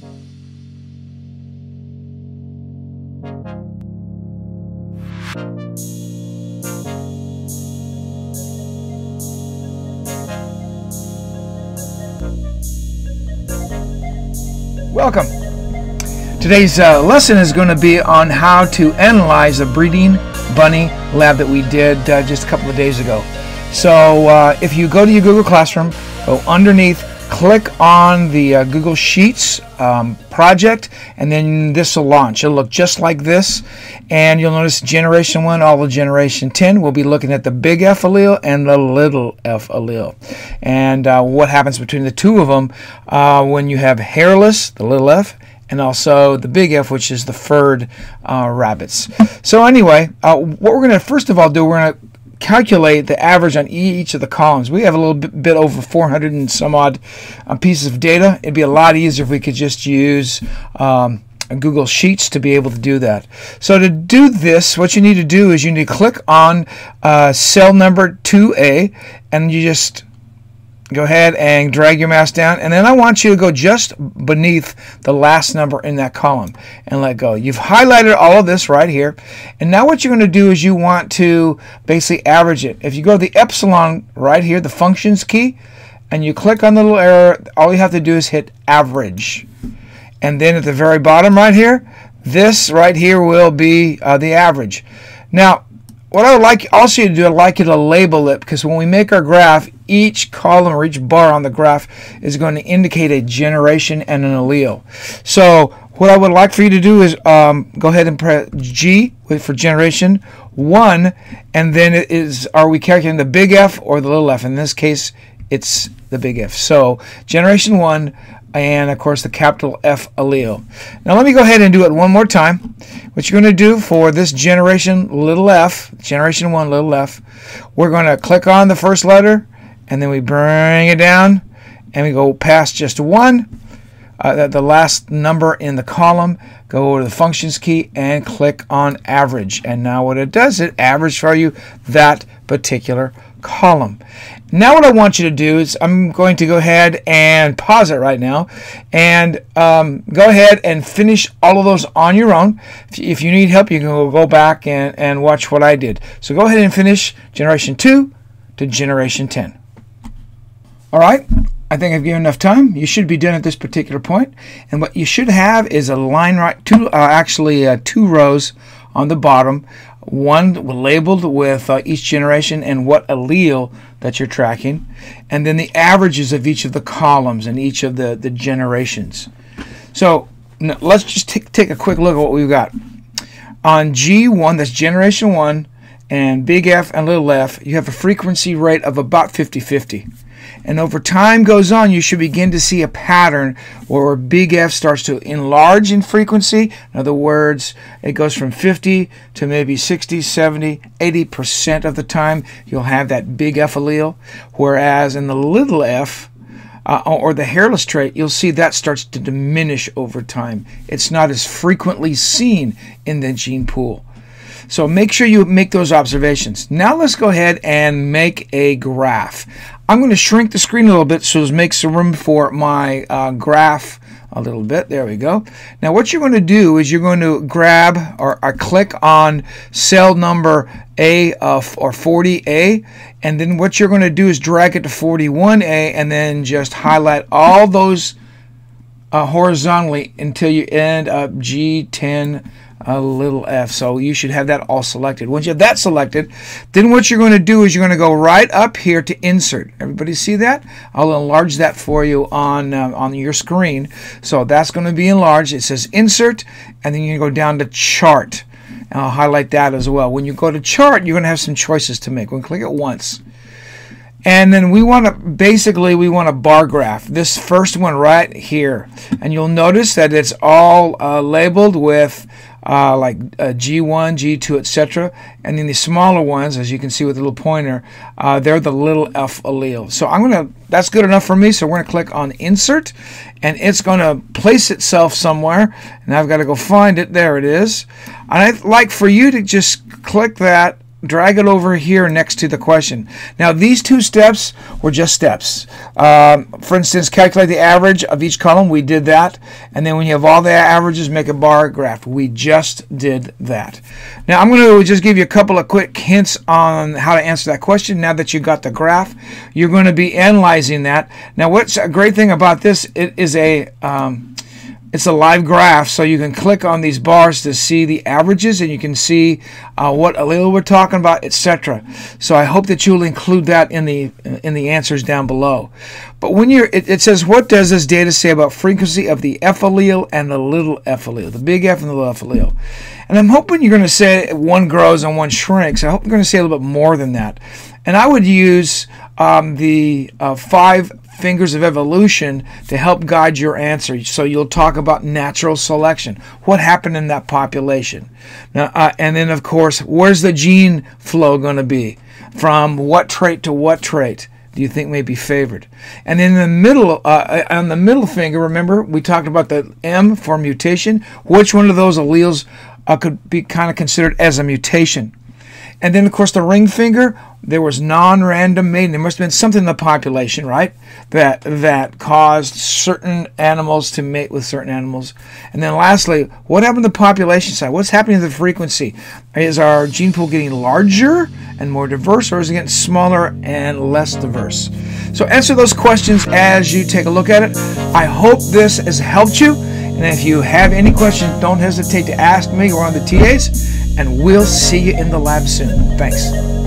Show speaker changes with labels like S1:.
S1: Welcome. Today's uh, lesson is going to be on how to analyze a breeding bunny lab that we did uh, just a couple of days ago. So uh, if you go to your Google Classroom, go underneath, click on the uh, Google Sheets um, project, and then this will launch. It'll look just like this, and you'll notice Generation 1, all of Generation 10. We'll be looking at the big F allele and the little f allele, and uh, what happens between the two of them uh, when you have hairless, the little f, and also the big F, which is the furred uh, rabbits. So anyway, uh, what we're going to first of all do, we're going to calculate the average on each of the columns. We have a little bit, bit over 400 and some odd uh, pieces of data. It'd be a lot easier if we could just use um, Google Sheets to be able to do that. So to do this, what you need to do is you need to click on uh, cell number 2A and you just go ahead and drag your mouse down and then I want you to go just beneath the last number in that column and let go. You've highlighted all of this right here and now what you're going to do is you want to basically average it. If you go to the epsilon right here, the functions key, and you click on the little arrow, all you have to do is hit average. And then at the very bottom right here, this right here will be uh, the average. Now, what I would like also you to do, I'd like you to label it because when we make our graph, each column or each bar on the graph is going to indicate a generation and an allele. So what I would like for you to do is um, go ahead and press G for generation, 1, and then it is are we calculating the big F or the little f? In this case, it's the big F. So generation 1, and of course the capital F allele. Now let me go ahead and do it one more time. What you're going to do for this generation little f, generation 1 little f, we're going to click on the first letter and then we bring it down and we go past just 1, uh, the last number in the column, go to the functions key and click on average. And now what it does, it average for you that particular column. Now what I want you to do is I'm going to go ahead and pause it right now and um, go ahead and finish all of those on your own. If you need help, you can go back and, and watch what I did. So go ahead and finish generation 2 to generation 10. All right, I think I've given enough time. You should be done at this particular point. And what you should have is a line right, two, uh, actually uh, two rows on the bottom one labeled with uh, each generation and what allele that you're tracking, and then the averages of each of the columns and each of the, the generations. So let's just take, take a quick look at what we've got. On G1, that's generation 1, and big F and little f, you have a frequency rate of about 50-50. And over time goes on, you should begin to see a pattern where big F starts to enlarge in frequency. In other words, it goes from 50 to maybe 60, 70, 80% of the time you'll have that big F allele. Whereas in the little f, uh, or the hairless trait, you'll see that starts to diminish over time. It's not as frequently seen in the gene pool. So make sure you make those observations. Now let's go ahead and make a graph. I'm going to shrink the screen a little bit so it makes some room for my uh, graph a little bit. There we go. Now what you're going to do is you're going to grab or, or click on cell number A of, or 40A and then what you're going to do is drag it to 41A and then just highlight all those uh, horizontally until you end up G10 a little f. So you should have that all selected. Once you have that selected, then what you're going to do is you're going to go right up here to insert. Everybody see that? I'll enlarge that for you on, uh, on your screen. So that's going to be enlarged. It says insert, and then you go down to chart. And I'll highlight that as well. When you go to chart, you're going to have some choices to make. To click it once. And then we want to, basically, we want a bar graph. This first one right here. And you'll notice that it's all uh, labeled with uh, like uh, G1, G2, etc. And then the smaller ones, as you can see with the little pointer, uh, they're the little f allele. So I'm going to, that's good enough for me. So we're going to click on insert and it's going to place itself somewhere. And I've got to go find it. There it is. And I'd like for you to just click that drag it over here next to the question. Now, these two steps were just steps. Um, for instance, calculate the average of each column. We did that. And then when you have all the averages, make a bar graph. We just did that. Now, I'm going to just give you a couple of quick hints on how to answer that question. Now that you got the graph, you're going to be analyzing that. Now, what's a great thing about this, it is a... Um, it's a live graph, so you can click on these bars to see the averages and you can see uh, what allele we're talking about, etc. So I hope that you'll include that in the in the answers down below. But when you're, it, it says, what does this data say about frequency of the F allele and the little f allele, the big F and the little f allele? And I'm hoping you're going to say one grows and one shrinks. I hope you're going to say a little bit more than that. And I would use um, the uh, five fingers of evolution to help guide your answer. So you'll talk about natural selection. What happened in that population? Now, uh, and then, of course, where's the gene flow going to be? From what trait to what trait? do you think may be favored? And in the middle, uh, on the middle finger, remember we talked about the M for mutation. Which one of those alleles uh, could be kind of considered as a mutation? And then, of course, the ring finger, there was non-random mating. There must have been something in the population, right, that that caused certain animals to mate with certain animals. And then, lastly, what happened to the population side? What's happening to the frequency? Is our gene pool getting larger and more diverse, or is it getting smaller and less diverse? So, answer those questions as you take a look at it. I hope this has helped you. And if you have any questions, don't hesitate to ask me or of the TAs and we'll see you in the lab soon. Thanks.